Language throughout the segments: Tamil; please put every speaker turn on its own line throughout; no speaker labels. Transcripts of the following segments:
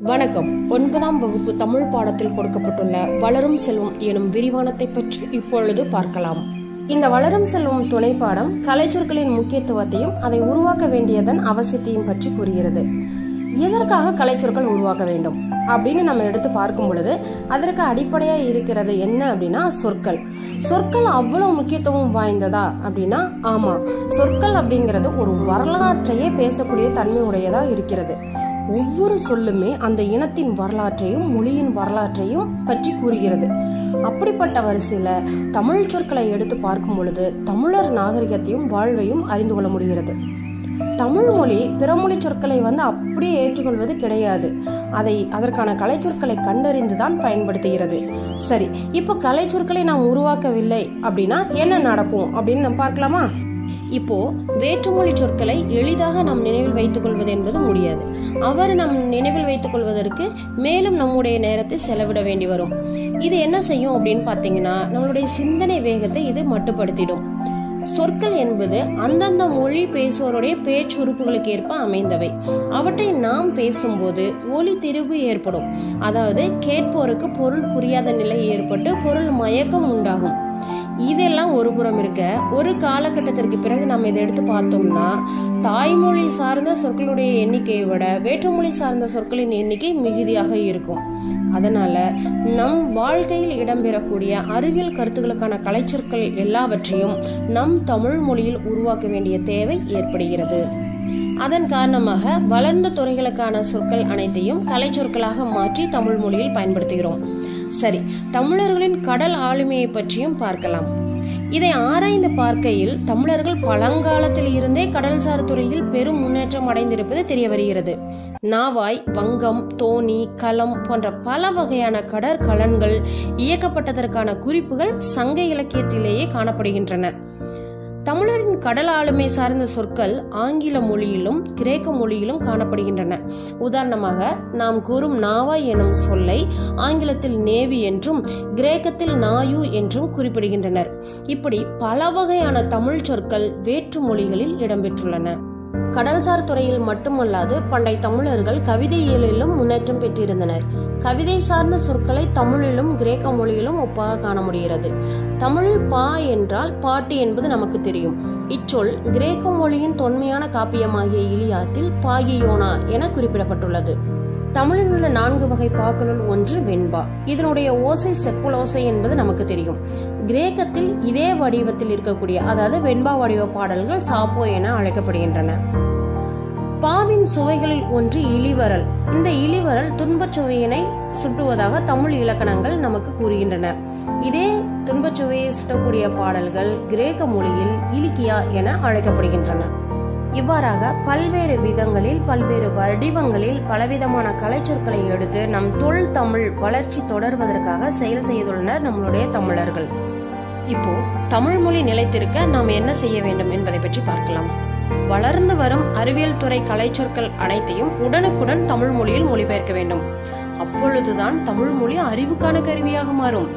வணக்கம். ஒன்பதாம் வகுப்பு தமிழ் பாடத்தில் கொடுக்கப்பட்டுள்ள வளரும் செல்வம் எனும் விரிவானத்தை பற்றி இப்பொழுது பார்க்கலாம். இந்த வளரும் செல்வம் துணை பாடம் கலைச்சொற்களின் முக்கியத்துவத்தையும் அதை உருவாக்க வேண்டியதன் அவசியத்தையும் பற்றி கூறுகிறது. எதற்காக கலைச்சொற்கள் உருவாக்க வேண்டும்? அப்படின்னு நம்ம எடுத்து பார்க்கும் பொழுது அதற்கு அடிப்படையா இருக்கிறது என்ன அப்படின்னா சொற்கள். சொற்கள் அவ்வளவு முக்கியத்துவம் வாய்ந்ததா அப்படின்னா ஆமா. சொற்கள் அப்படிங்கிறது ஒரு வரலாற்றையே பேசக்கூடிய தன்மை உடையதா இருக்கிறது. ஒவ்வொரு சொல்லுமே அந்த இனத்தின் வரலாற்றையும் மொழியின் வரலாற்றையும் பற்றி கூறுகிறது. அப்படிப்பட்ட வரிசையில் தமிழ் சொற்களை எடுத்து பார்க்கும் பொழுது தமிழர் நாகரிகத்தையும் வாழ்வையும் அறிந்து கொள்ள முடிகிறது. தமிழ் மொழி பிறமொழி சொற்களை வந்து அப்படியே ஏற்றுக்கொள்வது கிடையாது. அதை அதற்கான கலை சொற்களை கண்டறிந்துதான் பயன்படுத்துகிறது. சரி இப்போ கலை சொற்களை நாம் உருவாக்கவில்லை அப்படின்னா என்ன நடக்கும் அப்படின்னு நம்ம பார்க்கலாமா? இப்போ வேற்றுமொழி சொற்களை எளிதாக நாம் நினைவில் வைத்துக் கொள்வது என்பது முடியாது. அவர் நம் நினைவில் வைத்துக் கொள்வதற்கு மேலும் நம்முடைய நேரத்தை செலவிட வேண்டி வரும். இது என்ன செய்யும் அப்படின்னு பார்த்தீங்கன்னா நம்மளுடைய சிந்தனை வேகத்தை இது மட்டுப்படுத்திடும். சொற்கள் என்பது அந்தந்த மொழி பேசுவோருடைய பேச்சுறுப்புகளுக்கு ஏற்ப அமைந்தவை. அவற்றை நாம் பேசும்போது ஒலி திரிவு ஏற்படும். அதாவது கேட்போருக்கு பொருள் புரியாத நிலை ஏற்பட்டு பொருள் மயக்கம் உண்டாகும். இதெல்லாம் ஒரு புறம் இருக்க. ஒரு காலகட்டத்திற்கு பிறகு நம்ம இதை எடுத்து பார்த்தோம்னா தாய்மொழி சார்ந்த சொற்களுடைய எண்ணிக்கையை விட வேற்றுமொழி சார்ந்த சொற்களின் எண்ணிக்கை மிகுதியாக இருக்கும். அதனால நம் வாழ்க்கையில் இடம்பெறக்கூடிய அறிவியல் கருத்துக்களுக்கான கலைச்சொற்கள் எல்லாவற்றையும் நம் தமிழ் மொழியில் உருவாக்க வேண்டிய தேவை ஏற்படுகிறது. அதன் காரணமாக வளர்ந்த துறைகளுக்கான சொற்கள் அனைத்தையும் கலை சொற்களாக மாற்றி தமிழ் மொழியில் பயன்படுத்துகிறோம். சரி தமிழர்களின் கடல் ஆளுமையை பற்றியும் பார்க்கலாம். இதை ஆராய்ந்து பார்க்கையில் தமிழர்கள் பழங்காலத்தில் இருந்தே கடல்சார் துறையில் பெரும் முன்னேற்றம் அடைந்திருப்பது தெரிய வருகிறது நாவாய் வங்கம் தோணி களம் போன்ற பல வகையான கடற்கலன்கள் இயக்கப்பட்டதற்கான குறிப்புகள் சங்க இலக்கியத்திலேயே காணப்படுகின்றன. தமிழரின் கடல் ஆளுமை சார்ந்த சொற்கள் ஆங்கில மொழியிலும் கிரேக்க மொழியிலும் காணப்படுகின்றன. உதாரணமாக நாம் கூறும் நாவா எனும் சொல்லை ஆங்கிலத்தில் நேவி என்றும் கிரேக்கத்தில் நாயு என்றும் குறிப்பிடுகின்றனர். இப்படி பல வகையான தமிழ் சொற்கள் வேற்று மொழிகளில் இடம்பெற்றுள்ளன. கடல்சார் துறையில் மட்டுமல்லாது பண்டை தமிழர்கள் கவிதையியலிலும் முன்னேற்றம் பெற்றிருந்தனர். கவிதை சார்ந்த சொற்களை தமிழிலும் கிரேக்க மொழியிலும் ஒப்பாக காண முடிகிறது. தமிழில் பா என்றால் பாட்டு என்பது நமக்கு தெரியும். இச்சொல் கிரேக்க மொழியின் தொன்மையான காப்பியமாகிய இலியாத்தில் பாகியோனா என குறிப்பிடப்பட்டுள்ளது. தமிழில் உள்ள நான்கு வகை பாக்களுள் ஒன்று வெண்பா. இதனுடைய ஓசை செப்புலோசை என்பது நமக்கு தெரியும். கிரேக்கத்தில் இதே வடிவத்தில் இருக்கக்கூடிய அதாவது வெண்பா வடிவ பாடல்கள் சாப்போ என அழைக்கப்படுகின்றன. பாவின் சுவைகளில் ஒன்று இளிவரல் இந்த இளிவரல் துன்பச் சுவையினை சுட்டுவதாக தமிழ் இலக்கணங்கள் நமக்கு கூறுகின்றன. இதே துன்பச் சுவையை சுட்டக்கூடிய பாடல்கள் கிரேக்க மொழியில் இலிக்கியா என அழைக்கப்படுகின்றன. இவ்வாறாக பல்வேறு விதங்களில் பல்வேறு வடிவங்களில் பலவிதமான கலைச்சொற்களை எடுத்து நம் தொல் தமிழ் வளர்ச்சி தொடர்வதற்காக செயல் செய்துள்ளனர் நம்மளுடைய தமிழர்கள். இப்போ தமிழ் மொழி நிலைத்திருக்க நாம் என்ன செய்ய வேண்டும் என்பதை பற்றி பார்க்கலாம். வளர்ந்து வரும் அறிவியல் துறை கலைச்சொற்கள் அனைத்தையும் உடனுக்குடன் தமிழ் மொழியில் மொழிபெயர்க்க வேண்டும். அப்பொழுதுதான் தமிழ் மொழி அறிவுக்கான கருவியாக மாறும்.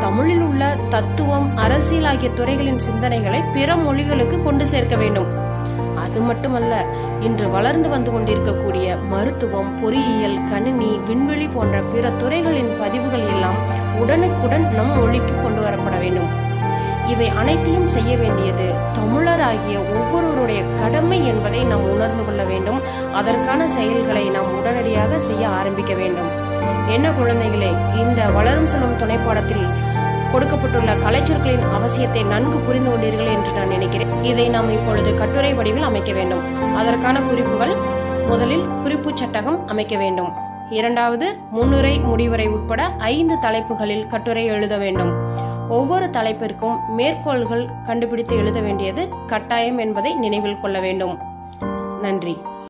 தமிழில் உள்ள தத்துவம் அரசியல் ஆகிய துறைகளின் சிந்தனைகளை பிற மொழிகளுக்கு கொண்டு சேர்க்க வேண்டும். அது மட்டுமல்ல இன்று வளர்ந்து வந்து கொண்டிருக்கக்கூடிய மருத்துவம் பொறியியல் கணினி விண்வெளி போன்ற பிற துறைகளின் பதிவுகள் எல்லாம் உடனுக்குடன் நம் மொழிக்கு கொண்டு வரப்பட வேண்டும். இவை அனைத்தையும் செய்ய வேண்டியது தமிழர் ஆகிய ஒவ்வொருவருடைய கடமை என்பதை நாம் உணர்ந்து கொள்ள வேண்டும். அதற்கான செயல்களை நாம் உடனடியாக செய்ய ஆரம்பிக்க வேண்டும். என்ன குழந்தைகளே இந்த வளரும் செல்லும் துணைப்பாடத்தில் கொடுக்கப்பட்டுள்ள கலைச்சொற்களின் அவசியத்தை நன்கு புரிந்து கொண்டீர்கள் என்று நான் நினைக்கிறேன். இதை நாம் இப்பொழுது கட்டுரை வடிவில் அமைக்க வேண்டும். அதற்கான குறிப்புகள் முதலில் குறிப்பு சட்டகம் அமைக்க வேண்டும். இரண்டாவது முன்னுரை முடிவுரை உட்பட ஐந்து தலைப்புகளில் கட்டுரை எழுத வேண்டும். ஒவ்வொரு தலைப்பிற்கும் மேற்கோள்கள் கண்டுபிடித்து எழுத வேண்டியது கட்டாயம் என்பதை நினைவில் கொள்ள வேண்டும். நன்றி.